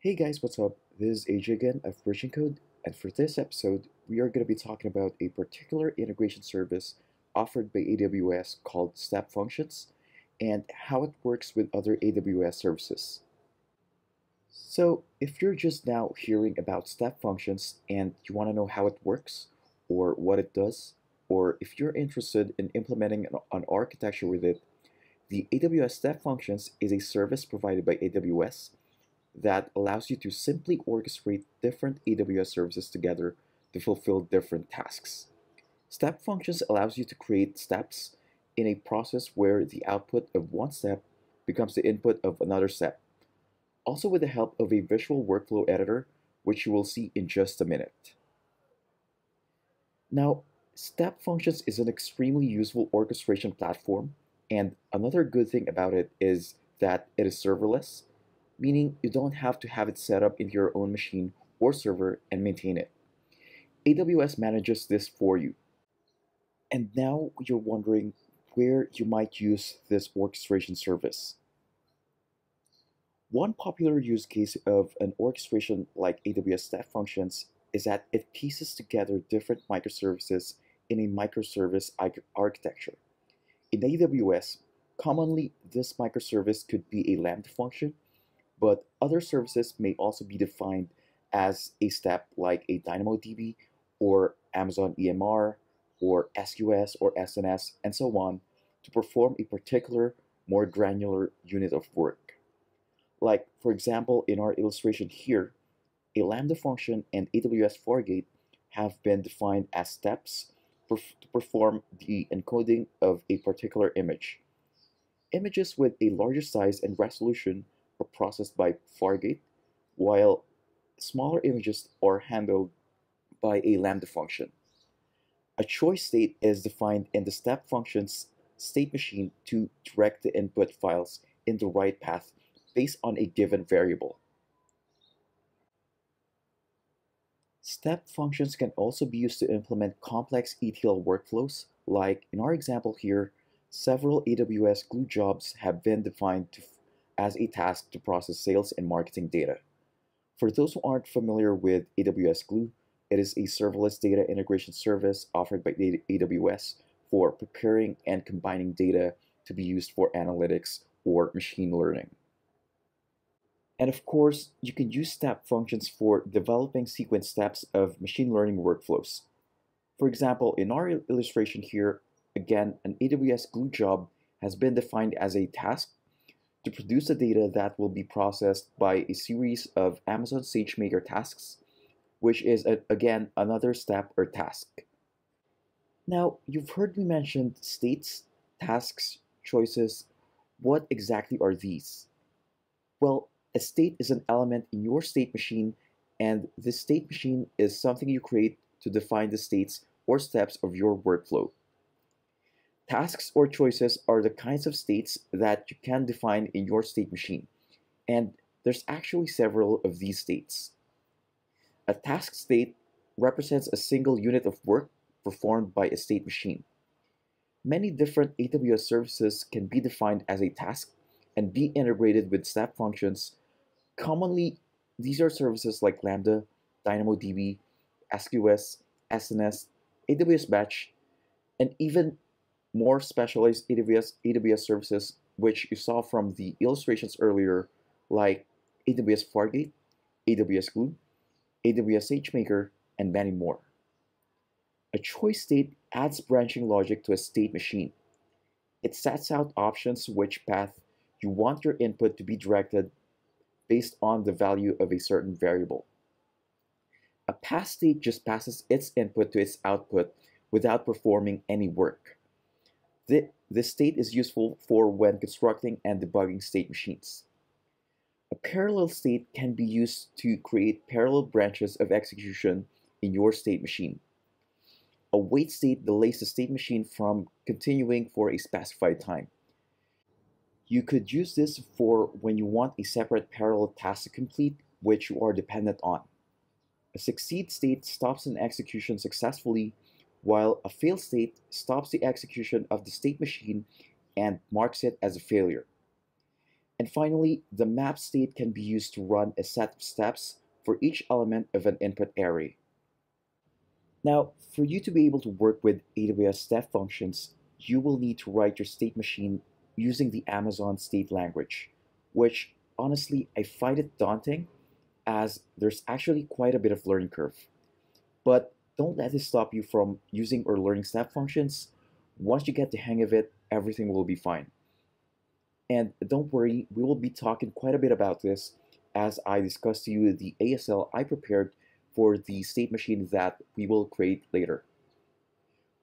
Hey guys, what's up? This is AJ again of Bridging Code, and for this episode, we are going to be talking about a particular integration service offered by AWS called Step Functions and how it works with other AWS services. So, if you're just now hearing about Step Functions and you want to know how it works, or what it does, or if you're interested in implementing an, an architecture with it, the AWS Step Functions is a service provided by AWS that allows you to simply orchestrate different AWS services together to fulfill different tasks. Step functions allows you to create steps in a process where the output of one step becomes the input of another step. Also with the help of a visual workflow editor, which you will see in just a minute. Now, Step Functions is an extremely useful orchestration platform, and another good thing about it is that it is serverless, meaning you don't have to have it set up in your own machine or server and maintain it. AWS manages this for you. And now you're wondering where you might use this orchestration service. One popular use case of an orchestration like AWS Step Functions is that it pieces together different microservices in a microservice architecture. In AWS, commonly this microservice could be a Lambda function but other services may also be defined as a step like a DynamoDB or Amazon EMR or SQS or SNS and so on to perform a particular more granular unit of work. Like, for example, in our illustration here, a Lambda function and AWS Fargate have been defined as steps to perform the encoding of a particular image. Images with a larger size and resolution are processed by Fargate, while smaller images are handled by a Lambda function. A choice state is defined in the step function's state machine to direct the input files in the right path based on a given variable. Step functions can also be used to implement complex ETL workflows, like in our example here, several AWS Glue jobs have been defined to as a task to process sales and marketing data. For those who aren't familiar with AWS Glue, it is a serverless data integration service offered by AWS for preparing and combining data to be used for analytics or machine learning. And of course, you can use step functions for developing sequence steps of machine learning workflows. For example, in our illustration here, again, an AWS Glue job has been defined as a task to produce the data that will be processed by a series of Amazon SageMaker tasks, which is, a, again, another step or task. Now, you've heard me mention states, tasks, choices. What exactly are these? Well, a state is an element in your state machine, and this state machine is something you create to define the states or steps of your workflow. Tasks or choices are the kinds of states that you can define in your state machine, and there's actually several of these states. A task state represents a single unit of work performed by a state machine. Many different AWS services can be defined as a task and be integrated with step functions. Commonly, these are services like Lambda, DynamoDB, SQS, SNS, AWS Batch, and even more specialized AWS, AWS services, which you saw from the illustrations earlier, like AWS Fargate, AWS Glue, AWS SageMaker, and many more. A choice state adds branching logic to a state machine. It sets out options which path you want your input to be directed based on the value of a certain variable. A pass state just passes its input to its output without performing any work. This state is useful for when constructing and debugging state machines. A parallel state can be used to create parallel branches of execution in your state machine. A wait state delays the state machine from continuing for a specified time. You could use this for when you want a separate parallel task to complete which you are dependent on. A succeed state stops an execution successfully while a fail state stops the execution of the state machine and marks it as a failure. And finally, the map state can be used to run a set of steps for each element of an input array. Now, for you to be able to work with AWS step functions, you will need to write your state machine using the Amazon state language, which honestly, I find it daunting as there's actually quite a bit of learning curve. But don't let this stop you from using or learning step functions. Once you get the hang of it, everything will be fine. And don't worry, we will be talking quite a bit about this as I discuss to you the ASL I prepared for the state machine that we will create later.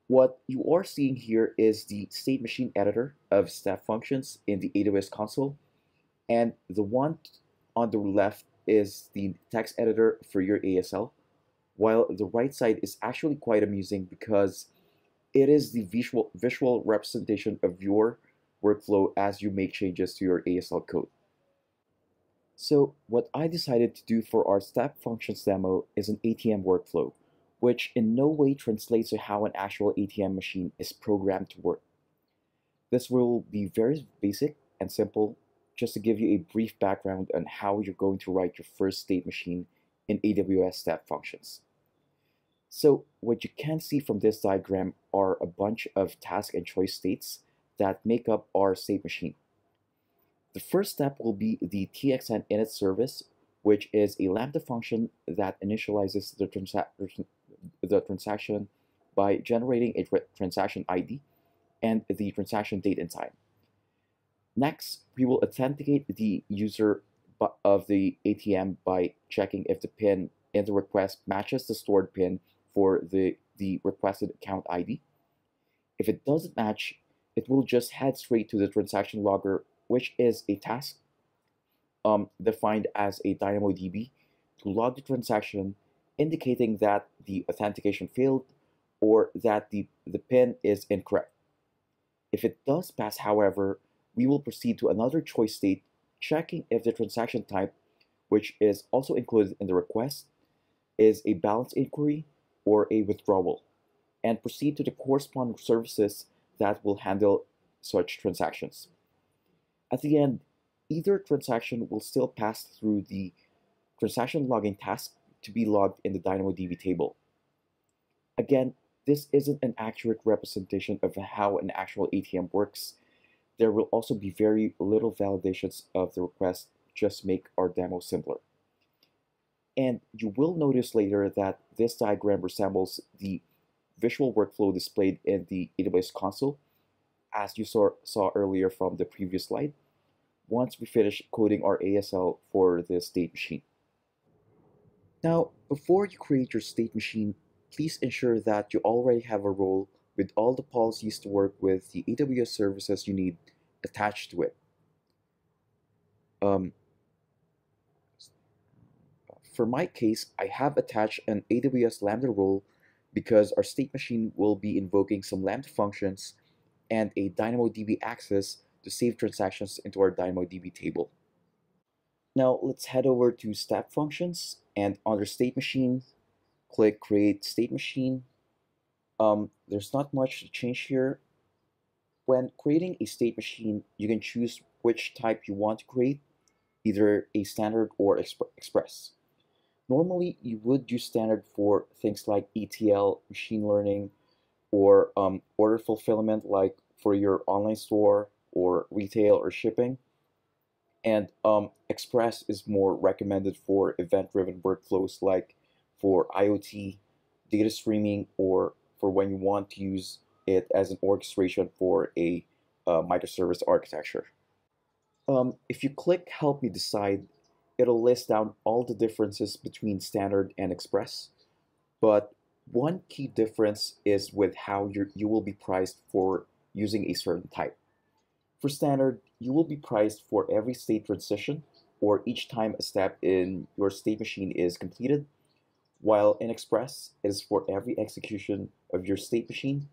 What you are seeing here is the state machine editor of step functions in the AWS console, and the one on the left is the text editor for your ASL, while the right side is actually quite amusing because it is the visual, visual representation of your workflow as you make changes to your ASL code. So what I decided to do for our step functions demo is an ATM workflow, which in no way translates to how an actual ATM machine is programmed to work. This will be very basic and simple, just to give you a brief background on how you're going to write your first state machine in AWS step functions. So what you can see from this diagram are a bunch of task and choice states that make up our state machine. The first step will be the txn init service, which is a Lambda function that initializes the, transa the transaction by generating a transaction ID and the transaction date and time. Next, we will authenticate the user of the ATM by checking if the PIN in the request matches the stored PIN for the, the requested account ID. If it doesn't match, it will just head straight to the transaction logger, which is a task um, defined as a DynamoDB to log the transaction, indicating that the authentication failed or that the, the PIN is incorrect. If it does pass, however, we will proceed to another choice state, checking if the transaction type, which is also included in the request, is a balance inquiry or a withdrawal, and proceed to the corresponding services that will handle such transactions. At the end, either transaction will still pass through the transaction logging task to be logged in the DynamoDB table. Again, this isn't an accurate representation of how an actual ATM works. There will also be very little validations of the request just make our demo simpler. And you will notice later that this diagram resembles the visual workflow displayed in the AWS console, as you saw, saw earlier from the previous slide, once we finish coding our ASL for the state machine. Now, before you create your state machine, please ensure that you already have a role with all the policies to work with the AWS services you need attached to it. Um, for my case, I have attached an AWS Lambda role because our state machine will be invoking some Lambda functions and a DynamoDB access to save transactions into our DynamoDB table. Now let's head over to step functions and under state machine, click create state machine. Um, there's not much to change here. When creating a state machine, you can choose which type you want to create, either a standard or exp express. Normally, you would use standard for things like ETL, machine learning, or um, order fulfillment, like for your online store or retail or shipping. And um, Express is more recommended for event-driven workflows like for IoT, data streaming, or for when you want to use it as an orchestration for a uh, microservice architecture. Um, if you click Help Me Decide, it'll list down all the differences between standard and express. But one key difference is with how you you will be priced for using a certain type. For standard, you will be priced for every state transition or each time a step in your state machine is completed, while in Express, it is for every execution of your state machine,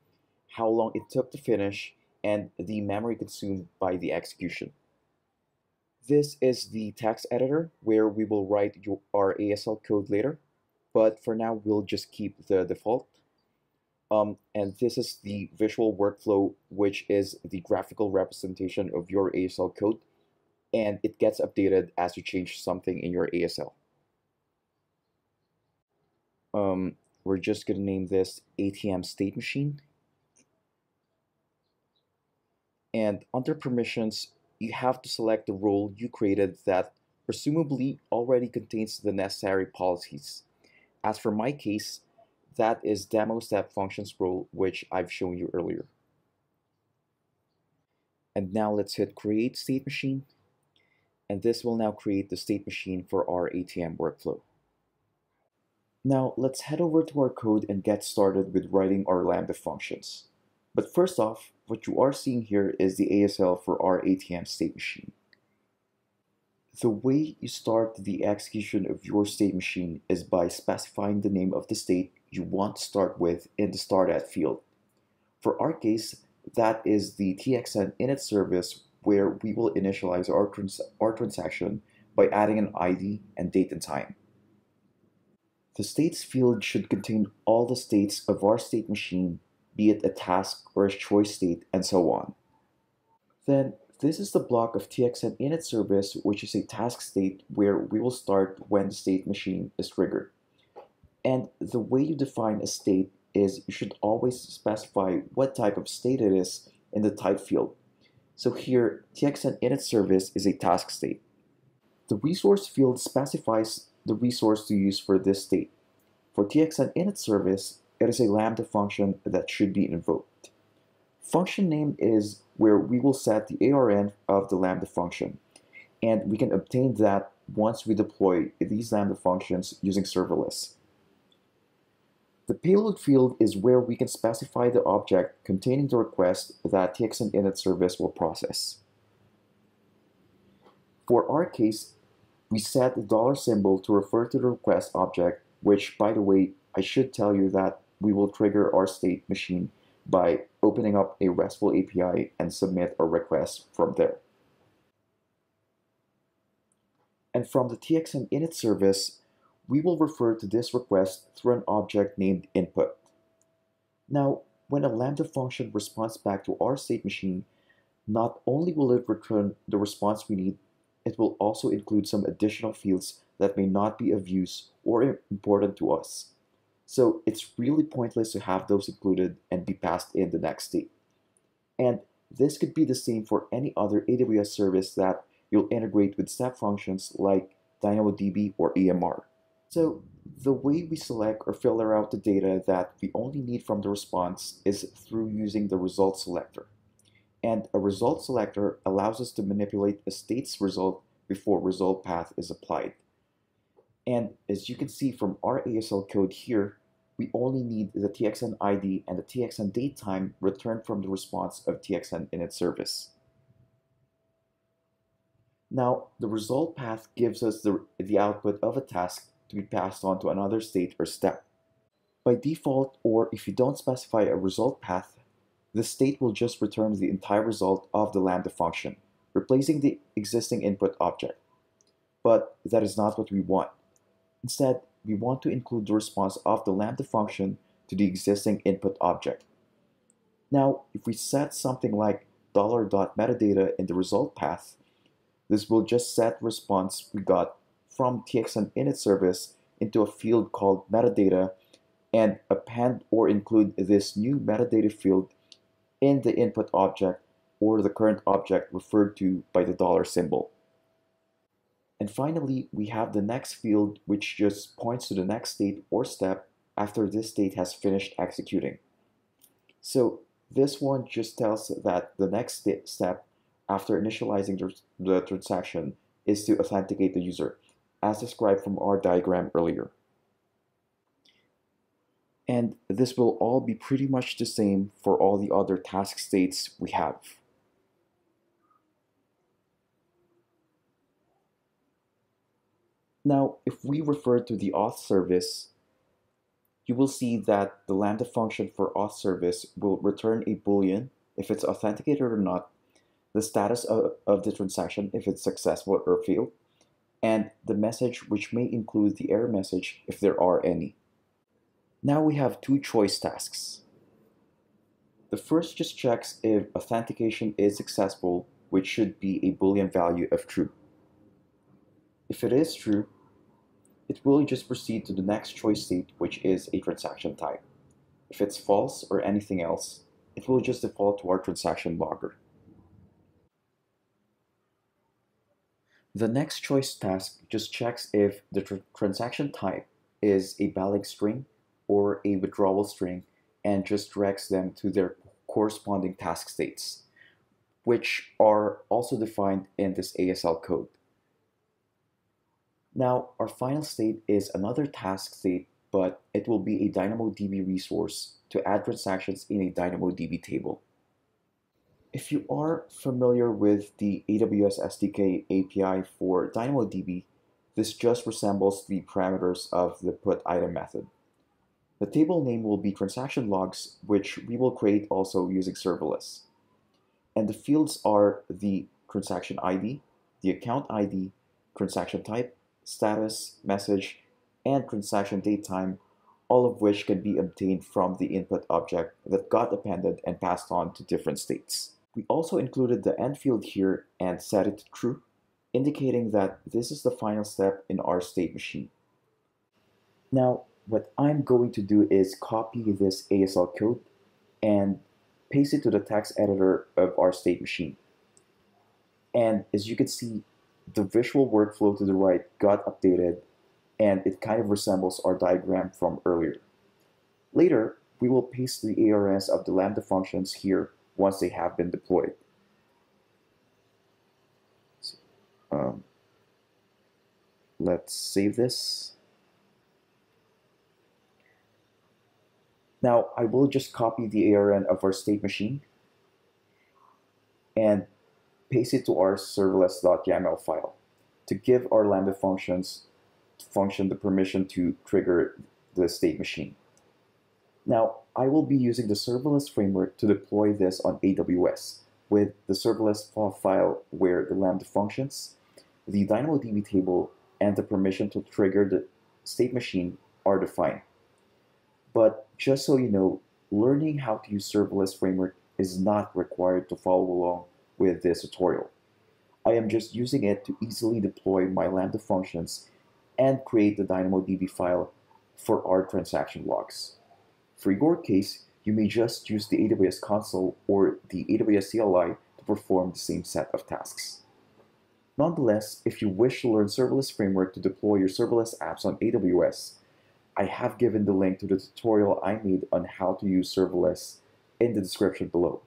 how long it took to finish, and the memory consumed by the execution. This is the text editor where we will write your, our ASL code later, but for now we'll just keep the default. Um, and this is the visual workflow, which is the graphical representation of your ASL code. and it gets updated as you change something in your ASL. Um, we're just going to name this ATM state machine. And under permissions, you have to select the role you created that presumably already contains the necessary policies. As for my case, that is demo step functions role, which I've shown you earlier. And now let's hit create state machine. And this will now create the state machine for our ATM workflow. Now let's head over to our code and get started with writing our Lambda functions. But first off, what you are seeing here is the ASL for our ATM state machine. The way you start the execution of your state machine is by specifying the name of the state you want to start with in the start at field. For our case, that is the TXN init service where we will initialize our, trans our transaction by adding an ID and date and time. The states field should contain all the states of our state machine, be it a task or a choice state, and so on. Then, this is the block of TXN init service, which is a task state where we will start when the state machine is triggered. And the way you define a state is you should always specify what type of state it is in the type field. So here, TXN init service is a task state. The resource field specifies the resource to use for this state. For TXN init service, it is a Lambda function that should be invoked. Function name is where we will set the ARN of the Lambda function, and we can obtain that once we deploy these Lambda functions using serverless. The payload field is where we can specify the object containing the request that TXN init service will process. For our case, we set the dollar symbol to refer to the request object, which, by the way, I should tell you that we will trigger our state machine by opening up a RESTful API and submit a request from there. And from the TXN init service, we will refer to this request through an object named input. Now, when a Lambda function responds back to our state machine, not only will it return the response we need, it will also include some additional fields that may not be of use or important to us. So it's really pointless to have those included and be passed in the next state. And this could be the same for any other AWS service that you'll integrate with step functions like DynamoDB or EMR. So the way we select or filter out the data that we only need from the response is through using the result selector. And a result selector allows us to manipulate a state's result before result path is applied. And as you can see from our ASL code here, we only need the TXN ID and the TXN date time returned from the response of TXN init service. Now, the result path gives us the, the output of a task to be passed on to another state or step. By default, or if you don't specify a result path, the state will just return the entire result of the Lambda function, replacing the existing input object. But that is not what we want. Instead, we want to include the response of the Lambda function to the existing input object. Now, if we set something like $.metadata in the result path, this will just set response we got from TXN init service into a field called metadata and append or include this new metadata field in the input object or the current object referred to by the dollar symbol. And finally, we have the next field which just points to the next state or step after this state has finished executing. So this one just tells that the next step after initializing the, transaction is to authenticate the user, as described from our diagram earlier. And this will all be pretty much the same for all the other task states we have. Now, if we refer to the auth service, you will see that the Lambda function for auth service will return a boolean if it's authenticated or not, the status of, of the transaction if it's successful or failed, and the message which may include the error message if there are any. Now we have two choice tasks. The first just checks if authentication is successful which should be a boolean value of true. If it is true, it will just proceed to the next choice state, which is a transaction type. If it's false or anything else, it will just default to our transaction logger. The next choice task just checks if the tr transaction type is a blank string or a withdrawal string and just directs them to their corresponding task states, which are also defined in this ASL code. Now, our final state is another task state, but it will be a DynamoDB resource to add transactions in a DynamoDB table. If you are familiar with the AWS SDK API for DynamoDB, this just resembles the parameters of the put item method. The table name will be transaction logs, which we will create also using serverless. And the fields are the transaction ID, the account ID, transaction type, status, message, and transaction date time, all of which can be obtained from the input object that got appended and passed on to different states. We also included the end field here and set it to true, indicating that this is the final step in our state machine. Now, what I'm going to do is copy this ASL code and paste it to the text editor of our state machine. And as you can see, the visual workflow to the right got updated and it kind of resembles our diagram from earlier. Later, we will paste the ARNs of the Lambda functions here once they have been deployed. So, um, let's save this. Now, I will just copy the ARN of our state machine and paste it to our serverless.yaml file to give our Lambda functions function the permission to trigger the state machine. Now, I will be using the serverless framework to deploy this on AWS with the serverless file where the Lambda functions, the DynamoDB table, and the permission to trigger the state machine are defined. But just so you know, learning how to use serverless framework is not required to follow along with this tutorial. I am just using it to easily deploy my Lambda functions and create the DynamoDB file for our transaction logs. For your case, you may just use the AWS console or the AWS CLI to perform the same set of tasks. Nonetheless, if you wish to learn serverless framework to deploy your serverless apps on AWS, I have given the link to the tutorial I made on how to use serverless in the description below.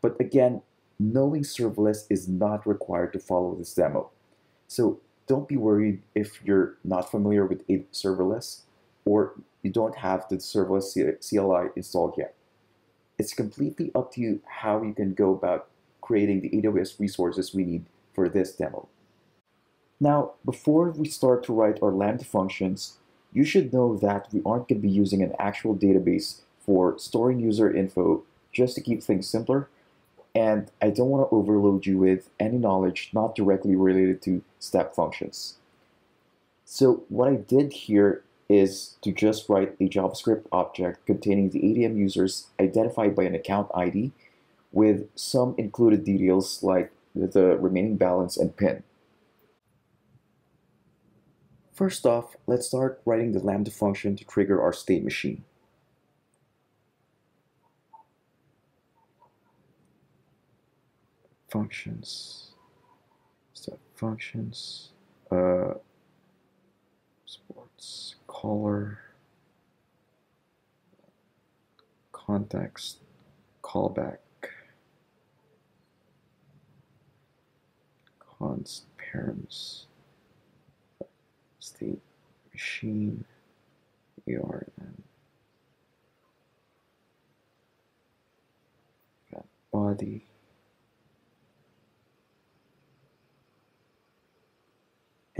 But again, knowing serverless is not required to follow this demo. So don't be worried if you're not familiar with serverless or you don't have the serverless CLI installed yet. It's completely up to you how you can go about creating the AWS resources we need for this demo. Now, before we start to write our Lambda functions, you should know that we aren't going to be using an actual database for storing user info just to keep things simpler, and I don't want to overload you with any knowledge not directly related to step functions. So what I did here is to just write a JavaScript object containing the ATM users identified by an account ID with some included details like the remaining balance and PIN. First off, let's start writing the Lambda function to trigger our state machine. Functions, step functions, uh, sports, caller, context, callback, const params, state machine, ARN, body,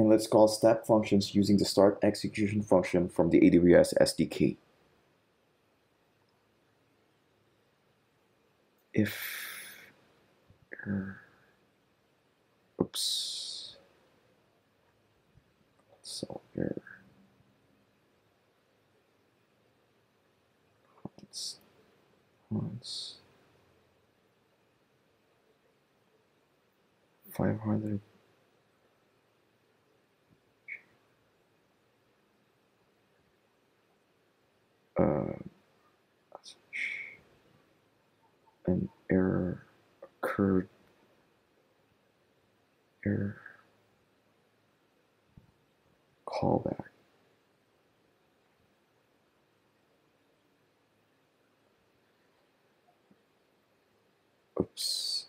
And let's call step functions using the start execution function from the AWS SDK. If error, oops, so error, once, once, 500 uh, an error occurred. Error. Callback. Oops.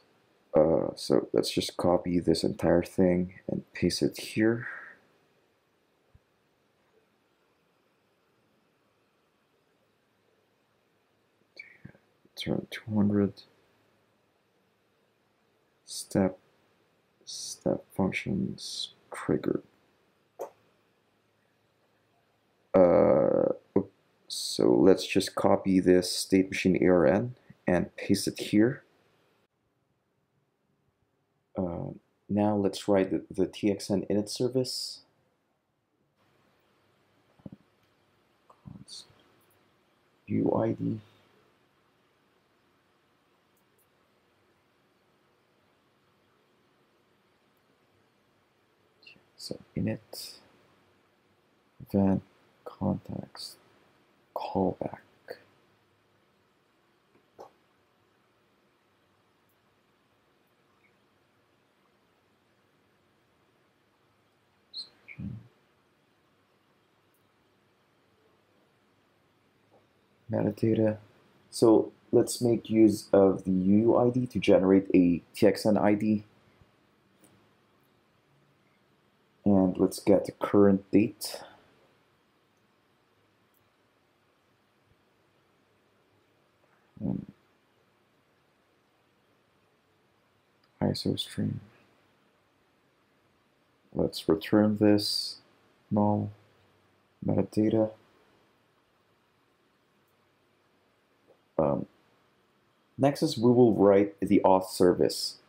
Uh, so let's just copy this entire thing and paste it here turn 200 step step functions triggered uh, so let's just copy this state machine ARN and paste it here. Uh, now let's write the, the TXN init service. UID So init event context callback. Metadata. So let's make use of the UUID to generate a TXN ID and let's get the current date. And ISO stream. Let's return this null metadata. Um, next is we will write the auth service.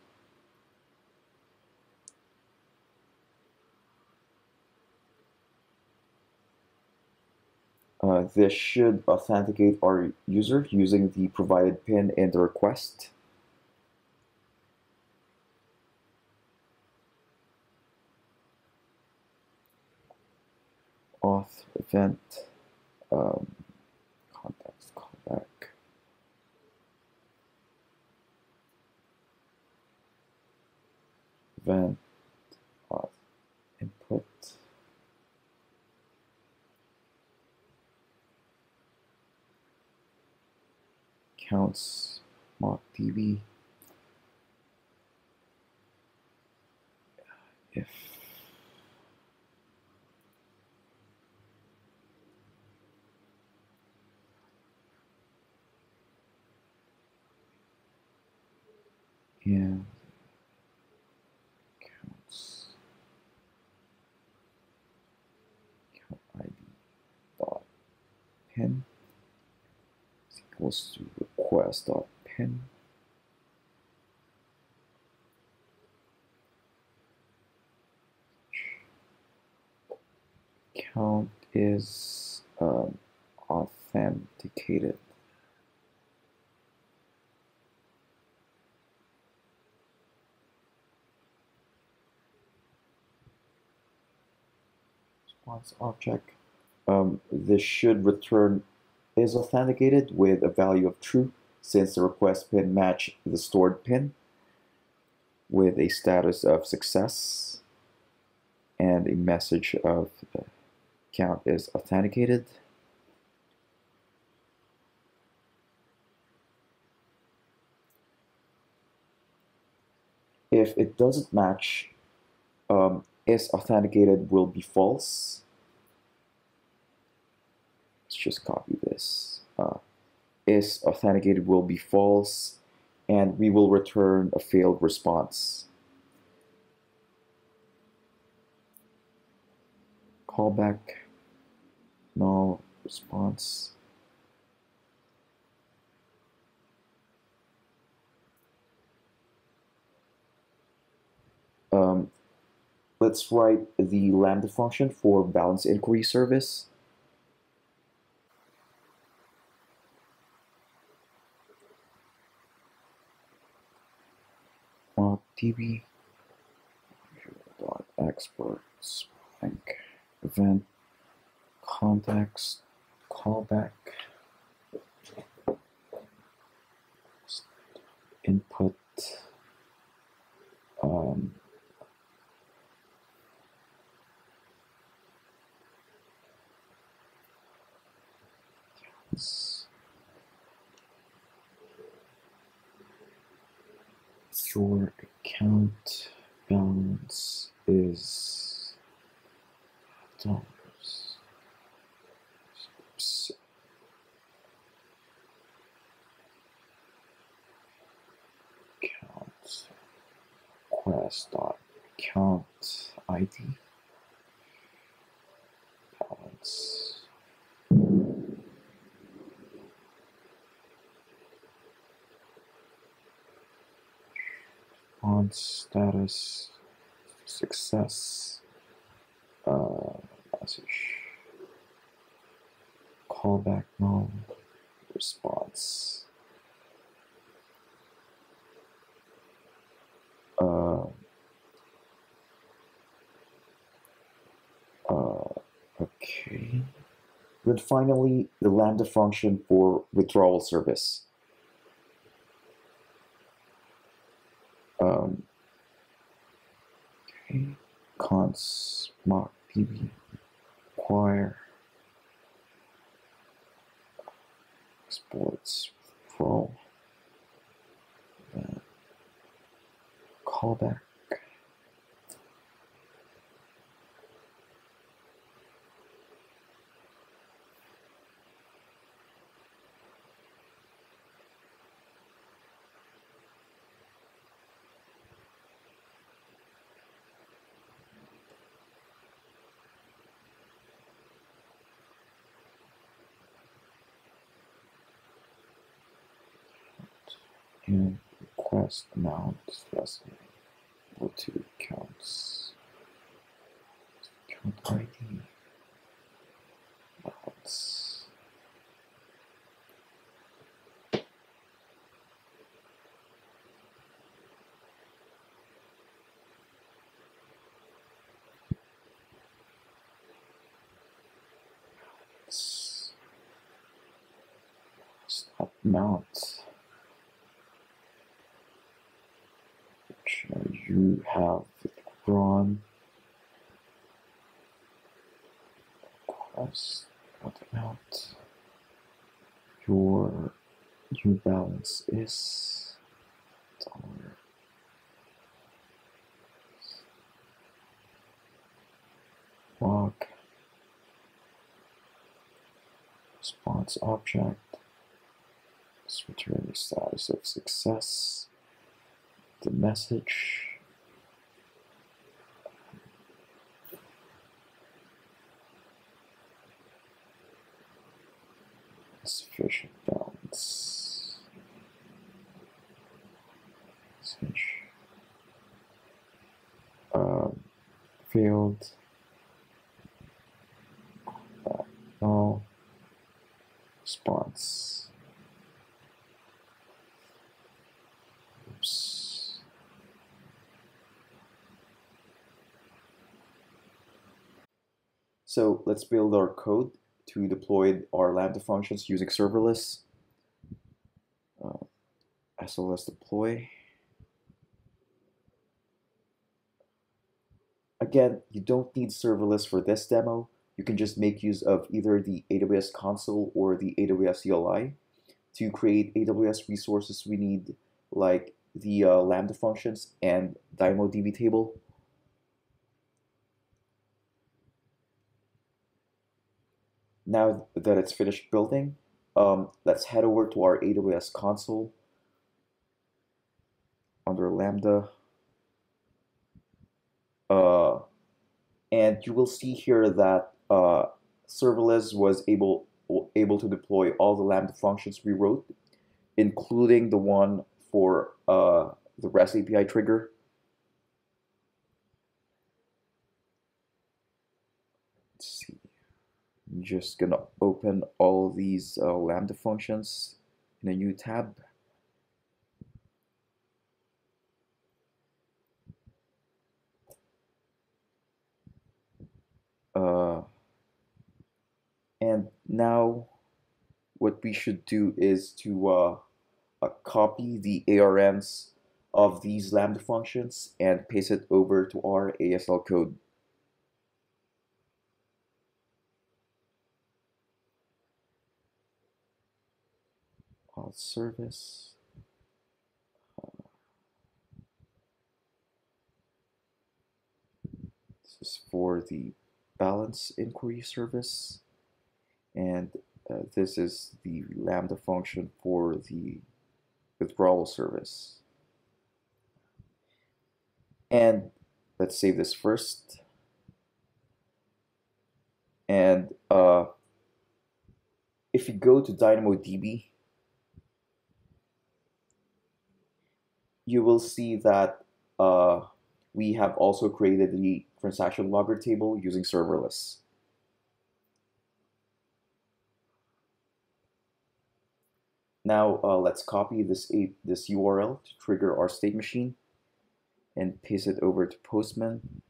Uh, this should authenticate our user using the provided PIN in the request. Auth event um, context callback. Event auth input. Counts mockdb if yeah. pin equals to request.pin count is um, authenticated. Response object um, this should return is authenticated with a value of true since the request pin match the stored pin with a status of success and a message of count is authenticated. If it doesn't match, um, is authenticated will be false let's just copy this. Uh, is authenticated will be false, and we will return a failed response. Callback, null response. Um, let's write the Lambda function for balance inquiry service. Db exports link event context callback input um, your balance is dollars. Oops. Account quest dot account ID balance. on status success uh, message callback null response. Uh, uh, okay. Then finally the lambda function for withdrawal service um, okay, cons mock db acquire exports withdrawal uh, callback request than equal to counts count ID balance. Stop mount. which uh, you have withdrawn what amount your new balance is. Dollar log response object. Return the status of success. The message. Sufficient balance. Message. Um, field. Uh, no. Response. Oops. So let's build our code to deploy our Lambda functions using serverless. Uh, SLS deploy. Again, you don't need serverless for this demo. You can just make use of either the AWS console or the AWS CLI to create AWS resources we need, like the uh, Lambda functions and DynamoDB table. Now that it's finished building, um, let's head over to our AWS console under Lambda. Uh, and you will see here that uh, serverless was able able to deploy all the Lambda functions we wrote, including the one for uh, the REST API trigger. just gonna open all these uh, lambda functions in a new tab. Uh, and now what we should do is to uh, uh copy the ARNs of these lambda functions and paste it over to our ASL code. Auth service. This is for the balance inquiry service and uh, this is the lambda function for the withdrawal service. And let's save this first. And uh, if you go to DynamoDB, you will see that uh, we have also created the transaction logger table using serverless. Now uh, let's copy this, this URL to trigger our state machine and paste it over to Postman.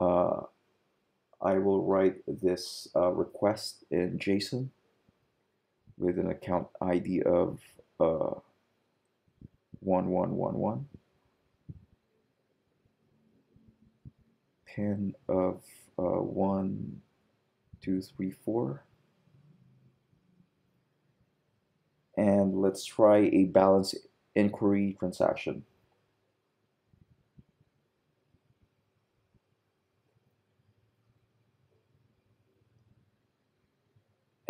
Uh, I will write this uh, request in JSON with an account ID of uh, 1111. pin of uh, one, two, three, four. And let's try a balance inquiry transaction.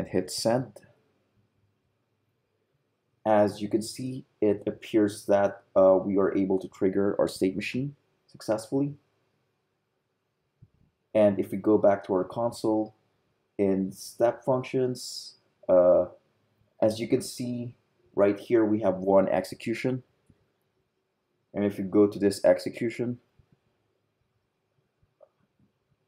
And hit send. As you can see, it appears that uh, we are able to trigger our state machine successfully. And if we go back to our console in step functions, uh, as you can see right here, we have one execution. And if you go to this execution,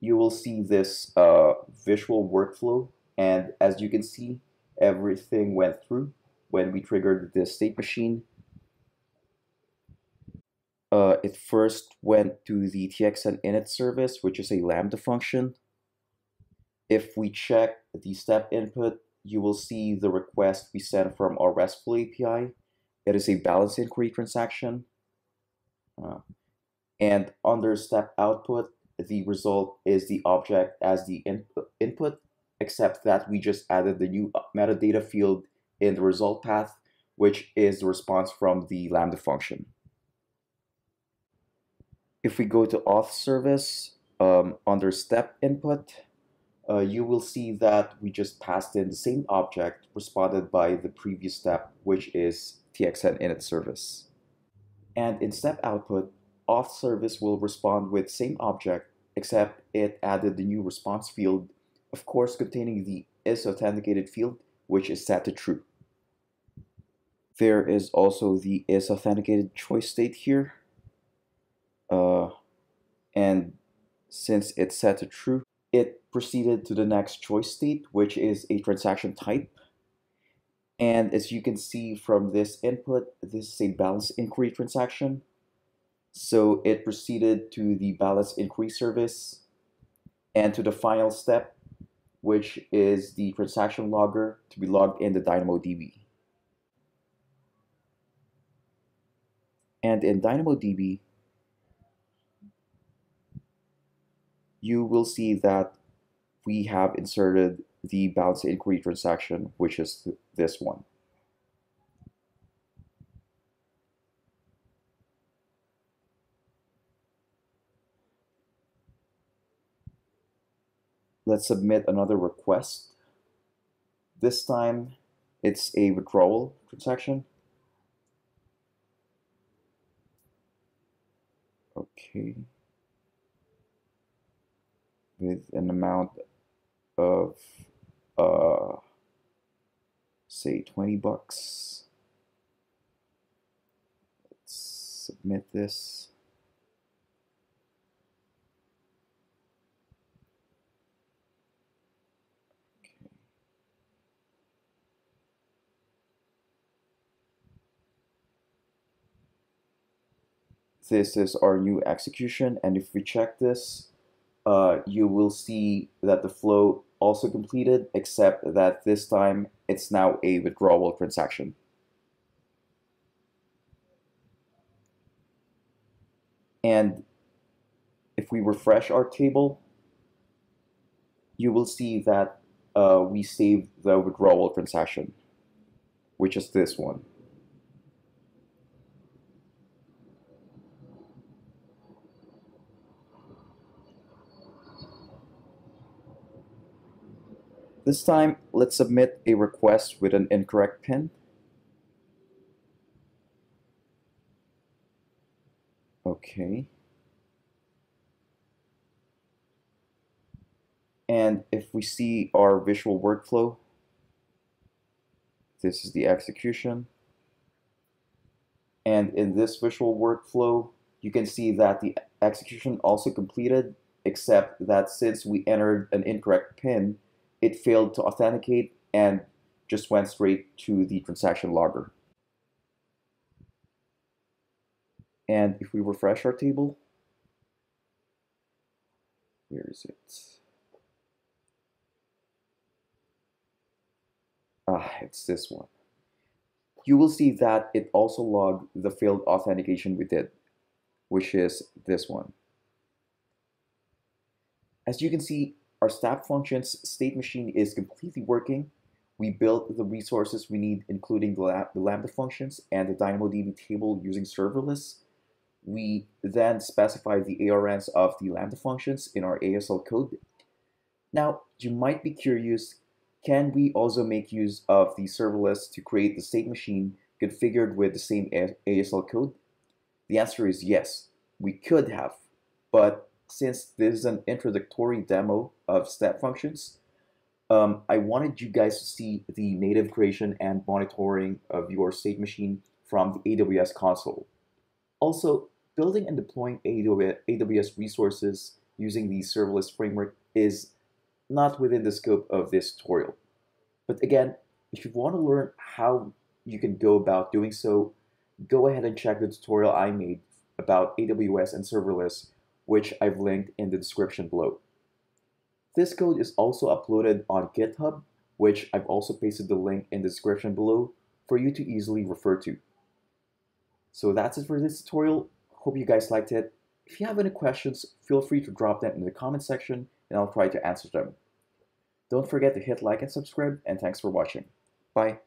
you will see this uh, visual workflow. And as you can see, everything went through when we triggered the state machine uh, it first went to the txn init service, which is a Lambda function. If we check the step input, you will see the request we sent from our RESTful API. It is a balance inquiry transaction. Uh, and under step output, the result is the object as the input, input, except that we just added the new metadata field in the result path, which is the response from the Lambda function. If we go to auth service um, under step input, uh, you will see that we just passed in the same object responded by the previous step, which is txn init service. And in step output, auth service will respond with same object, except it added the new response field, of course containing the is authenticated field, which is set to true. There is also the is authenticated choice state here, uh, and since it's set to true, it proceeded to the next choice state, which is a transaction type. And as you can see from this input, this is a balance inquiry transaction. So it proceeded to the balance inquiry service and to the final step, which is the transaction logger to be logged in the DynamoDB. And in DynamoDB, you will see that we have inserted the balance inquiry transaction, which is th this one. Let's submit another request. This time, it's a withdrawal transaction. Okay with an amount of uh, say 20 bucks. Let's submit this. This is our new execution and if we check this uh, you will see that the flow also completed except that this time it's now a withdrawal transaction. And if we refresh our table, you will see that uh, we saved the withdrawal transaction, which is this one. This time, let's submit a request with an incorrect PIN. Okay. And if we see our visual workflow, this is the execution. And in this visual workflow, you can see that the execution also completed, except that since we entered an incorrect PIN, it failed to authenticate and just went straight to the transaction logger. And if we refresh our table, where is it? Ah, it's this one. You will see that it also logged the failed authentication we did, which is this one. As you can see, our step functions state machine is completely working. We built the resources we need, including the, the Lambda functions and the DynamoDB table using serverless. We then specify the ARNs of the Lambda functions in our ASL code. Now, you might be curious, can we also make use of the serverless to create the state machine configured with the same ASL code? The answer is yes, we could have, but since this is an introductory demo of step functions, um, I wanted you guys to see the native creation and monitoring of your state machine from the AWS console. Also, building and deploying AWS resources using the serverless framework is not within the scope of this tutorial. But again, if you want to learn how you can go about doing so, go ahead and check the tutorial I made about AWS and serverless which I've linked in the description below. This code is also uploaded on GitHub, which I've also pasted the link in the description below for you to easily refer to. So that's it for this tutorial. Hope you guys liked it. If you have any questions, feel free to drop them in the comment section and I'll try to answer them. Don't forget to hit like and subscribe and thanks for watching. Bye.